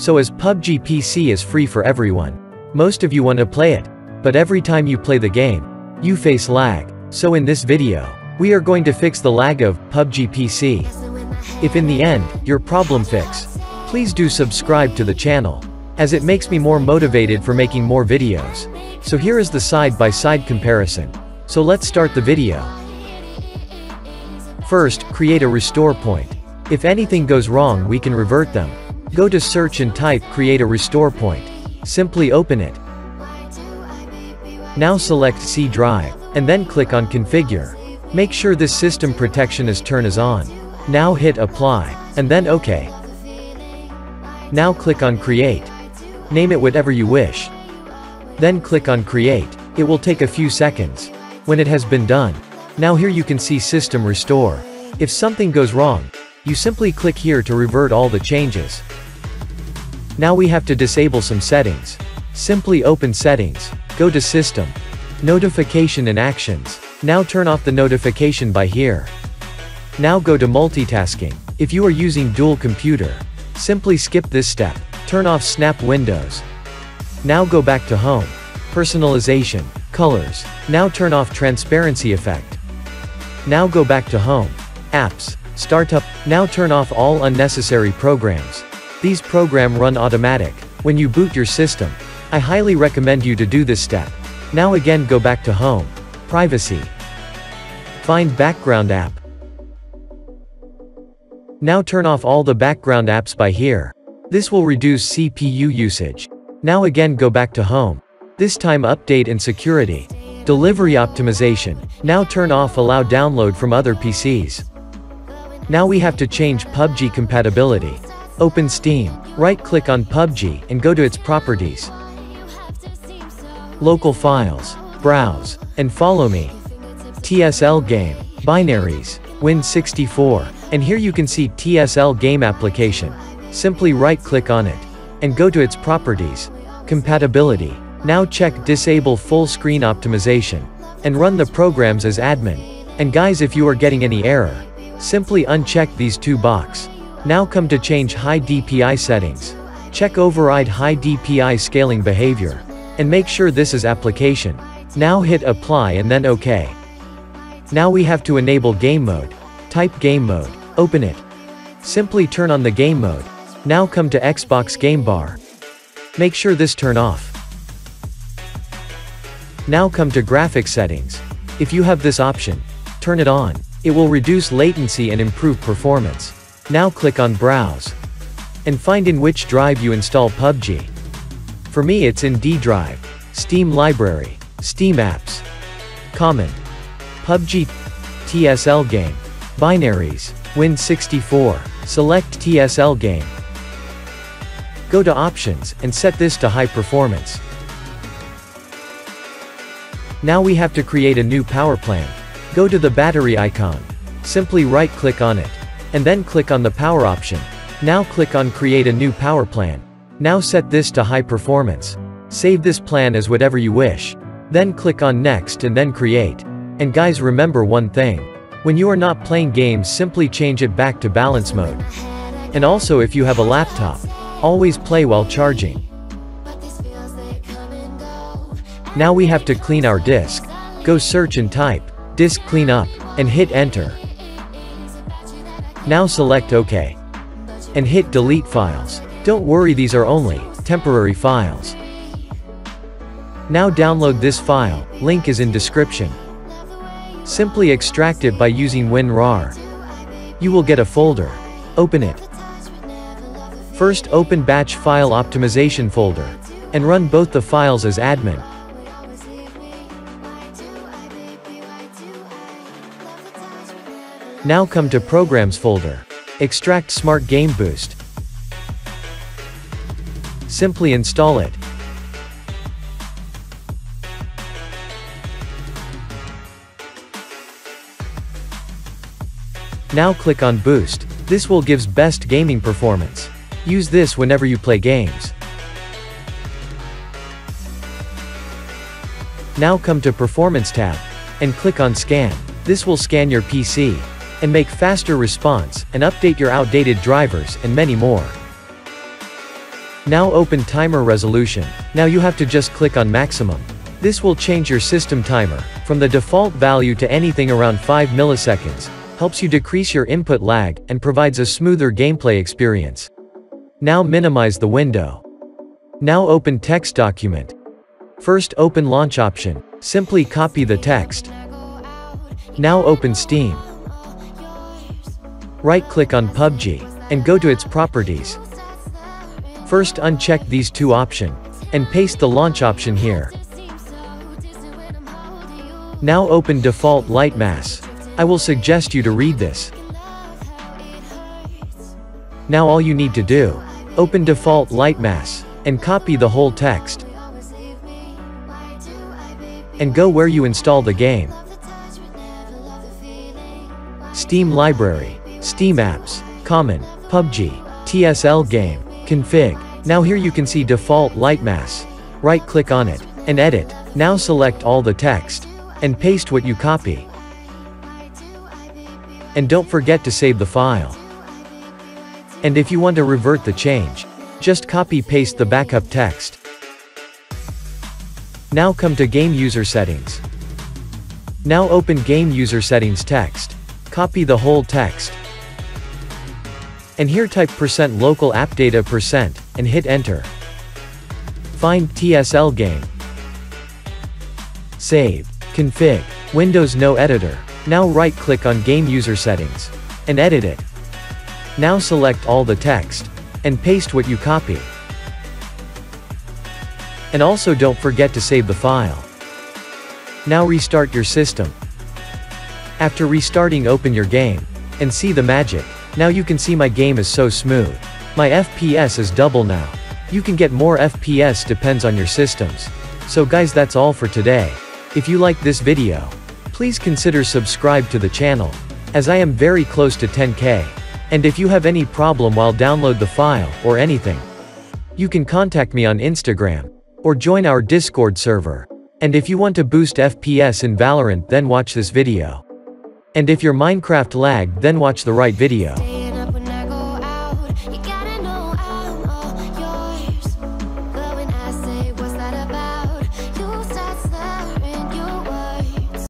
So as PUBG PC is free for everyone. Most of you want to play it. But every time you play the game, you face lag. So in this video, we are going to fix the lag of PUBG PC. If in the end, your problem fix, please do subscribe to the channel, as it makes me more motivated for making more videos. So here is the side-by-side -side comparison. So let's start the video. First, create a restore point. If anything goes wrong we can revert them. Go to search and type create a restore point. Simply open it. Now select C drive, and then click on configure. Make sure this system protection is turned as on. Now hit apply, and then OK. Now click on create. Name it whatever you wish. Then click on create. It will take a few seconds. When it has been done. Now here you can see system restore. If something goes wrong, you simply click here to revert all the changes. Now we have to disable some settings. Simply open settings, go to system, notification and actions. Now turn off the notification by here. Now go to multitasking. If you are using dual computer, simply skip this step. Turn off snap windows. Now go back to home. Personalization, colors. Now turn off transparency effect. Now go back to home. Apps, startup. Now turn off all unnecessary programs. These program run automatic. When you boot your system, I highly recommend you to do this step. Now again go back to home. Privacy. Find background app. Now turn off all the background apps by here. This will reduce CPU usage. Now again go back to home. This time update and security. Delivery optimization. Now turn off allow download from other PCs. Now we have to change PUBG compatibility. Open Steam. Right-click on PUBG and go to its properties. Local files. Browse. And follow me. TSL game. Binaries. Win64. And here you can see TSL game application. Simply right-click on it. And go to its properties. Compatibility. Now check disable full screen optimization. And run the programs as admin. And guys if you are getting any error, simply uncheck these two box. Now come to change high DPI settings. Check override high DPI scaling behavior. And make sure this is application. Now hit apply and then OK. Now we have to enable game mode. Type game mode. Open it. Simply turn on the game mode. Now come to Xbox game bar. Make sure this turn off. Now come to graphics settings. If you have this option, turn it on. It will reduce latency and improve performance. Now click on Browse. And find in which drive you install PUBG. For me it's in D drive. Steam Library. Steam Apps. Common. PUBG. TSL Game. Binaries. Win64. Select TSL Game. Go to Options, and set this to High Performance. Now we have to create a new power plan. Go to the battery icon. Simply right-click on it. And then click on the power option. Now click on create a new power plan. Now set this to high performance. Save this plan as whatever you wish. Then click on next and then create. And guys remember one thing. When you are not playing games simply change it back to balance mode. And also if you have a laptop, always play while charging. Now we have to clean our disk. Go search and type, disk cleanup, and hit enter. Now select OK. And hit delete files. Don't worry these are only temporary files. Now download this file, link is in description. Simply extract it by using WinRAR. You will get a folder. Open it. First open batch file optimization folder. And run both the files as admin. Now come to Programs folder. Extract Smart Game Boost. Simply install it. Now click on Boost. This will gives best gaming performance. Use this whenever you play games. Now come to Performance tab. And click on Scan. This will scan your PC and make faster response, and update your outdated drivers, and many more. Now open timer resolution. Now you have to just click on maximum. This will change your system timer, from the default value to anything around 5 milliseconds, helps you decrease your input lag, and provides a smoother gameplay experience. Now minimize the window. Now open text document. First open launch option, simply copy the text. Now open Steam. Right-click on PUBG, and go to its properties. First uncheck these two option, and paste the launch option here. Now open default Lightmass. I will suggest you to read this. Now all you need to do, open default Lightmass, and copy the whole text. And go where you install the game. Steam Library, Steam Apps, Common, PUBG, TSL Game, Config. Now here you can see default Lightmass. Right click on it, and edit. Now select all the text. And paste what you copy. And don't forget to save the file. And if you want to revert the change, just copy-paste the backup text. Now come to Game User Settings. Now open Game User Settings text. Copy the whole text. And here type percent %local app data percent, and hit enter. Find TSL game. Save. Config. Windows No Editor. Now right-click on Game User Settings. And edit it. Now select all the text. And paste what you copy. And also don't forget to save the file. Now restart your system. After restarting open your game. And see the magic. Now you can see my game is so smooth. My FPS is double now. You can get more FPS depends on your systems. So guys that's all for today. If you like this video, please consider subscribe to the channel, as I am very close to 10k. And if you have any problem while download the file, or anything, you can contact me on Instagram, or join our Discord server. And if you want to boost FPS in Valorant then watch this video. And if your Minecraft lagged then watch the right video.